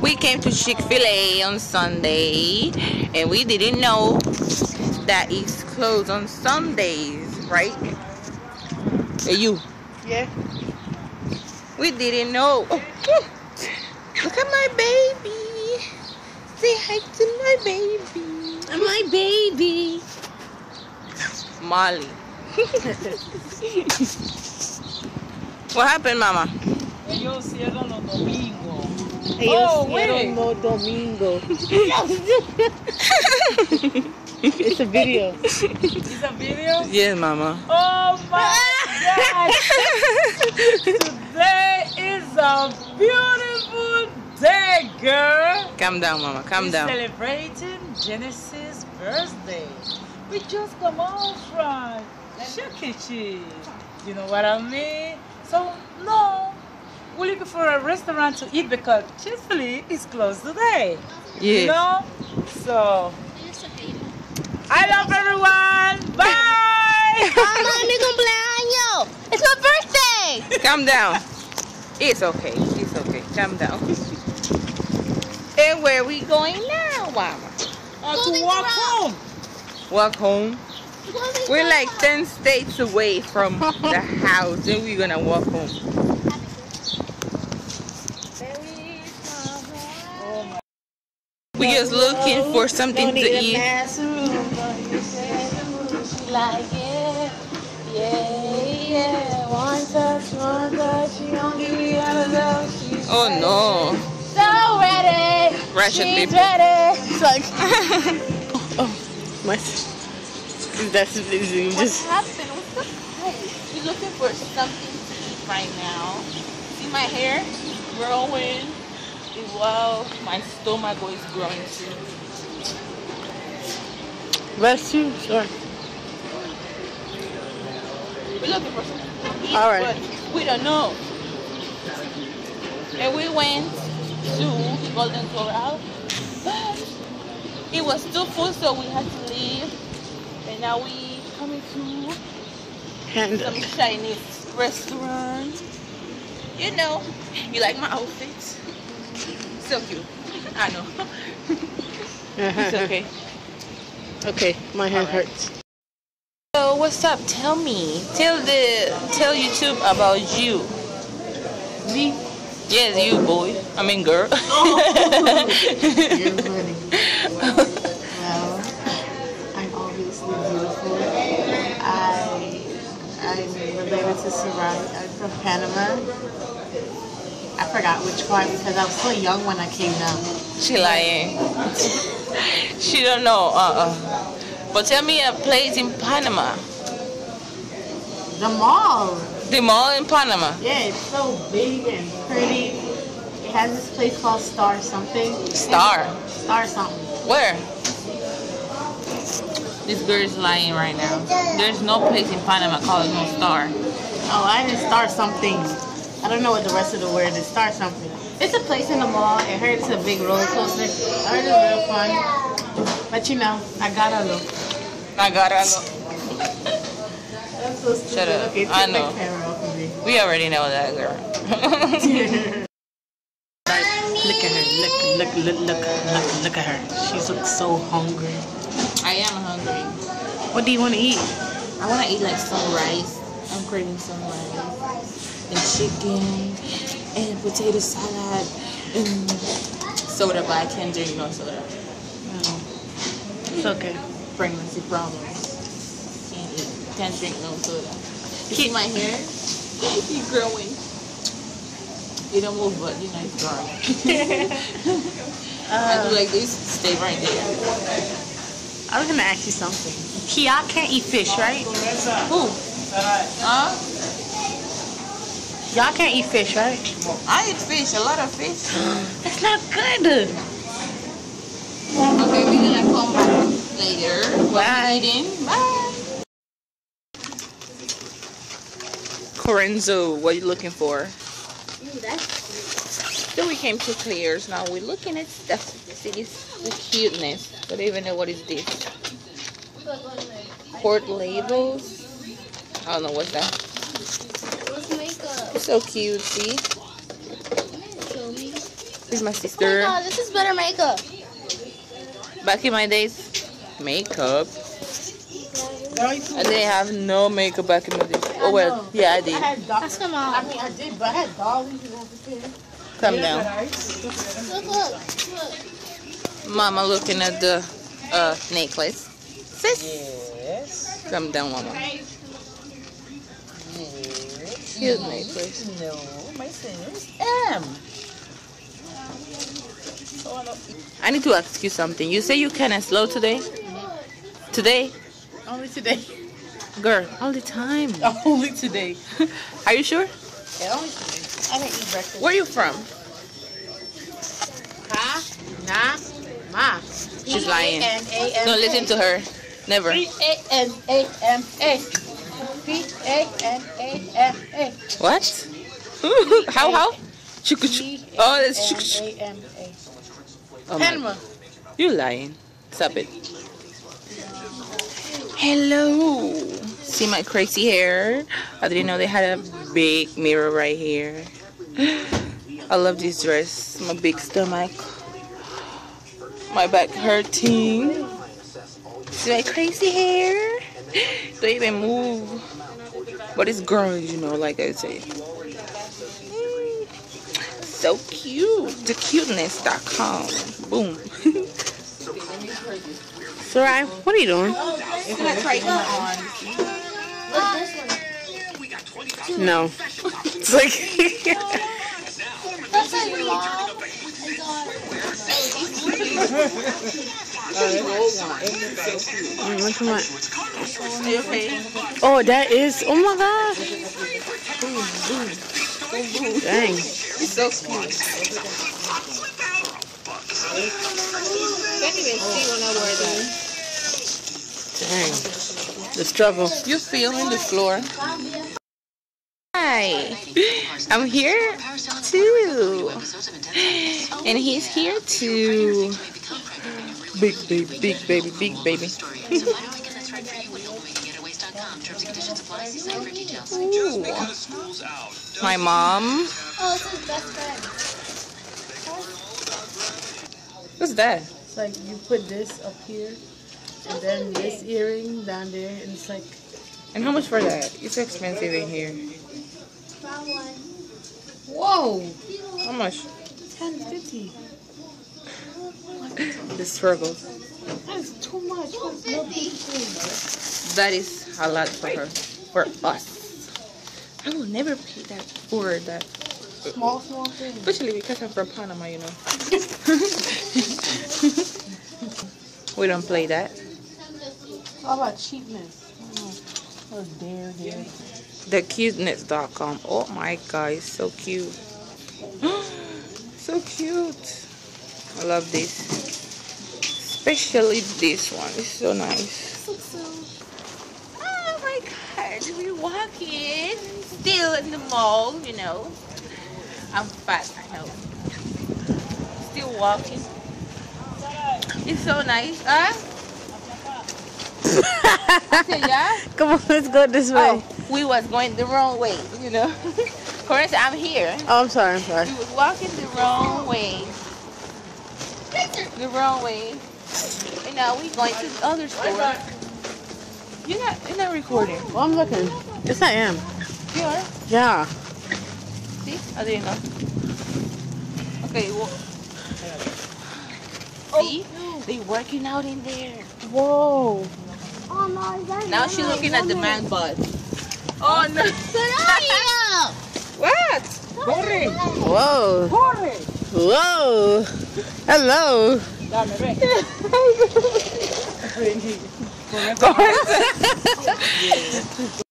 We came to Chick-fil-A on Sunday and we didn't know that it's closed on Sundays, right? Hey you. Yeah. We didn't know. Oh. Look at my baby. Say hi to my baby. My baby. Molly. what happened, Mama? Ellos cierran los domingos. Ellos Oh, cierran wait. no domingo. it's a video. It's a video? Yes, Mama. Oh my God! Today is a beautiful day, girl. Calm down, Mama. Calm We're down. celebrating Genesis' birthday. We just come out from Chuck E. You know what I mean? So, no, we're looking for a restaurant to eat because Chick-fil-A is closed today. You Yes. know? So, I love everyone. Bye. Mama, mi cumpleaños. It's my birthday. Calm down. It's okay. It's okay. Calm down. and where are we going now, Mama? Uh, to walk home. Walk home. We're like 10 states away from the house and we're gonna walk home. Oh my. We're just looking for something to eat. bathroom, but you said the mood, she like. Yeah, yeah. One touch, one touch, she gon' give me love. She's Oh no. so ready. Ratchet She's people. ready. It's like, oh, my. That's you What just. happened? What's the price? We're looking for something to eat right now. See my hair growing. Well, my stomach is growing too. That's you, sure. We're looking for something All right. but we don't know. And we went to Golden Corral, but it was too full, so we had to leave. And now we coming to Hand some Chinese restaurant. You know, you like my outfit? So cute. Ah, I know. It's okay. Okay, my hand right. hurts. So what's up? Tell me. Tell the tell YouTube about you. Me? Yes, you boy. I mean girl. Oh. You're funny. Well, I'm obviously beautiful. I I'm related to Saray. I'm from Panama. I forgot which part because I was so young when I came down. she lying. she don't know. Uh uh. But tell me a place in Panama. The mall. The mall in Panama. Yeah, it's so big and pretty. It has this place called Star something. Star. Star something. Where? This girl is lying right now. There's no place in Panama called no star. Oh, I didn't Star something. I don't know what the rest of the word is. Star something. It's a place in the mall. I heard it's a big roller coaster. I heard it's real fun. But you know, I gotta look. I gotta look. I'm so stupid. Shut up. Okay, I know. of. We already know that girl. Look at her. Look, look, look, look, look, look at her. She looks so hungry. I am hungry. What do you want to eat? I want to eat like some rice. I'm craving some rice and chicken and potato salad and soda, but I can't drink no soda. It's okay. Pregnancy problems. Can't eat. Can't drink no soda. You see my hair? It's growing. It don't move, but you know it's growing. I do uh, like this. Stay right there. I was gonna ask you something. Kia can't eat fish, right? Who? Huh? Y'all can't eat fish, right? I eat fish. A lot of fish. That's not good. Okay, we're gonna come back later. Bye. Bye. Corenzo, what are you looking for? So we came to Claire's. Now we're looking at stuff to see the cuteness. I don't even know what is this. Port labels. I don't know what's that. What's makeup? So cute. See, Show me. This is my Oh my sister. god, this is better makeup. Back in my days, makeup. Girl, you. I didn't have no makeup back in my days. Oh well, yeah, I I did. had dogs. Ask them. I mean, I did, but I had dollies and everything. Come Yeah, down. Look, look, look. Mama looking at the uh, necklace. Sis, Yes. come down, mama. Yes. Cute necklace. No, my name is M. I need to ask you something. You say you can of slow today? Today? Only today. Girl, all the time. Only today. Are you sure? Yeah, only today. I didn't eat breakfast. Where are you from? Ha? Nah. Ma. She's lying. Don't listen to her. Never. What? how, how? Chuku chuku. Oh, it's chuku chuku. P-A-N-A-M-A. Oh Panama. You lying. Stop it. Hello. See my crazy hair? I didn't know they had a big mirror right here. I love this dress. My big stomach. My back hurting. See my crazy hair? Don't even move. But it's growing, you know, like I say. Mm. So cute. Thecuteness.com. Boom. Saray, what are you doing? It's gonna try on. No. It's like. That's like mom. Mm, look at my- Are you okay? Oh, that is. Oh my god. Dang. It's so cute. Can't even see when I wear that. Dang. The struggle. You filming the floor? Hi, I'm here too, and he's here too. Big baby, big baby, big baby. Ooh. My mom. Oh, it's his best friend. What's that? It's like you put this up here, and then this earring down there, and it's like And how much for that? It's expensive in here. Found one. whoa, How much? ten fifty. The struggle. That's too much. That's no big. That is a lot for her, for us. I will never pay that for that, Small, small thing. especially because I'm from Panama, you know. we don't play that. How about cheapness? Oh, dare, dare. Thecuteness.com. Oh my god, it's so cute. so cute. I love this. Especially this one. It's so nice. Oh my god, we're walking. Still in the mall, you know. I'm fat, I know. Still walking. It's so nice. Huh? Said, yeah? Come on, let's go this way. Oh, we was going the wrong way, you know. Correct, I'm here. Oh, I'm sorry. I'm sorry. We was walking the wrong way. The wrong way. And now we going to the other store. You're not you're not recording. Well, I'm looking. Yes, I am. You are? Yeah. See? I didn't know. Okay, well See? They working out in there. Whoa. Oh no, Now she's looking at the man butt. Oh no. Soraya! What? Corre, Whoa. corre. Whoa. Hello. Dame, ven. Go ahead.